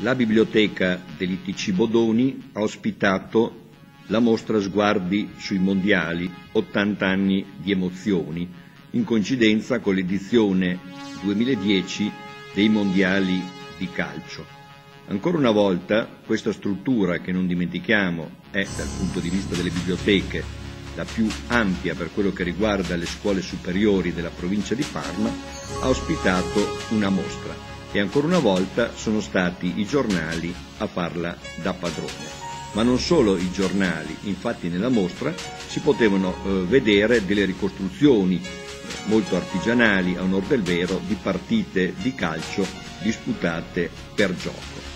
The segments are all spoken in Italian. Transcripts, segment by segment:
La biblioteca dell'ITC Bodoni ha ospitato la mostra Sguardi sui mondiali, 80 anni di emozioni, in coincidenza con l'edizione 2010 dei mondiali di calcio. Ancora una volta questa struttura, che non dimentichiamo è dal punto di vista delle biblioteche la più ampia per quello che riguarda le scuole superiori della provincia di Parma, ha ospitato una mostra e ancora una volta sono stati i giornali a farla da padrone. Ma non solo i giornali, infatti nella mostra si potevano eh, vedere delle ricostruzioni molto artigianali, a onor del vero, di partite di calcio disputate per gioco.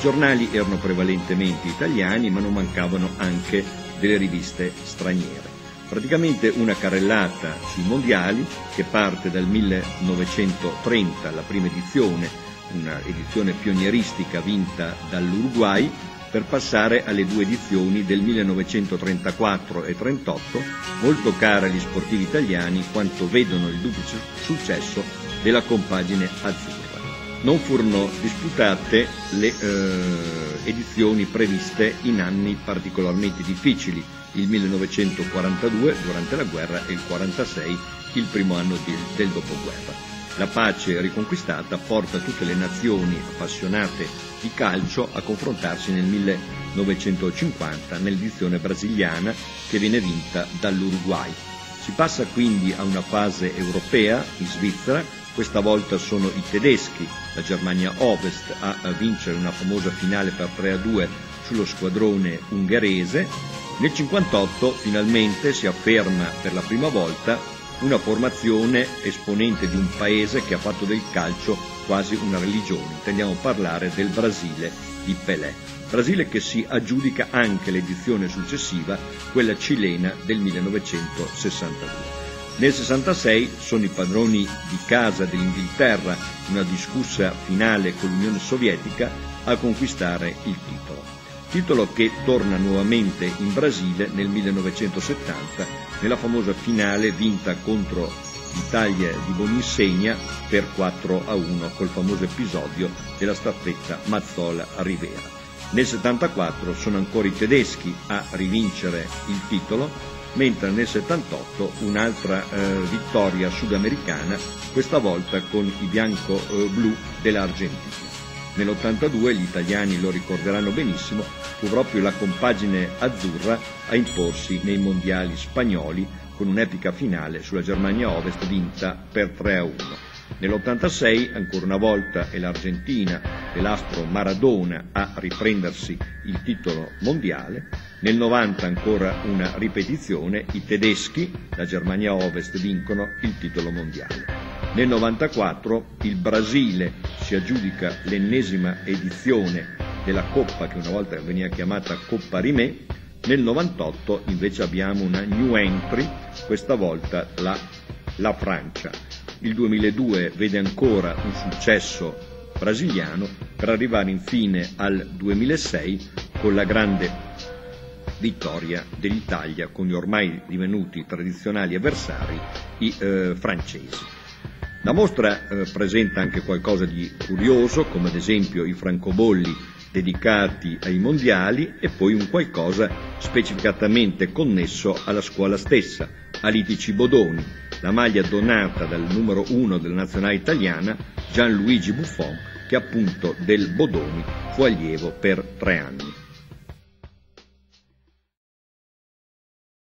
Giornali erano prevalentemente italiani, ma non mancavano anche delle riviste straniere. Praticamente una carrellata sui mondiali che parte dal 1930, la prima edizione, una edizione pionieristica vinta dall'Uruguay, per passare alle due edizioni del 1934 e 38, molto care agli sportivi italiani quanto vedono il duplice successo della compagine azzurra non furono disputate le eh, edizioni previste in anni particolarmente difficili, il 1942 durante la guerra e il 1946 il primo anno di, del dopoguerra. La pace riconquistata porta tutte le nazioni appassionate di calcio a confrontarsi nel 1950 nell'edizione brasiliana che viene vinta dall'Uruguay. Si passa quindi a una fase europea in Svizzera questa volta sono i tedeschi, la Germania Ovest, a, vincere una famosa finale per 3 a 2 sullo squadrone ungherese. Nel 58 finalmente si afferma per la prima volta una formazione esponente di un paese che ha fatto del calcio quasi una religione. Intendiamo parlare del Brasile di Pelé. Brasile che si aggiudica anche l'edizione successiva, quella cilena del 1962. Nel 66 sono i padroni di casa dell'Inghilterra, una discussa finale con l'Unione Sovietica, a conquistare il titolo. Titolo che torna nuovamente in Brasile nel 1970 nella famosa finale vinta contro l'Italia di Boninsegna per 4 a 1 col famoso episodio della staffetta Mazzola-Rivera. Nel 74 sono ancora i tedeschi a rivincere il titolo mentre nel 78 un'altra eh, vittoria sudamericana, questa volta con i bianco-blu dell'Argentina. Nell'82, gli italiani lo ricorderanno benissimo, fu proprio la compagine azzurra a imporsi nei mondiali spagnoli con un'epica finale sulla Germania Ovest vinta per 3 a 1. Nell'86 ancora una volta è l'Argentina dell'astro Maradona a riprendersi il titolo mondiale nel 90 ancora una ripetizione, i tedeschi, la Germania Ovest, vincono il titolo mondiale. Nel 94 il Brasile si aggiudica l'ennesima edizione della Coppa che una volta veniva chiamata Coppa Rimè, nel 98 invece abbiamo una new entry, questa volta la, la Francia. Il 2002 vede ancora un successo brasiliano per arrivare infine al 2006 con la grande vittoria dell'Italia con gli ormai divenuti tradizionali avversari, i eh, francesi. La mostra eh, presenta anche qualcosa di curioso, come ad esempio i francobolli dedicati ai mondiali e poi un qualcosa specificatamente connesso alla scuola stessa, all'Itici Bodoni, la maglia donata dal numero uno della nazionale italiana, Gianluigi Buffon, che appunto del Bodoni fu allievo per tre anni.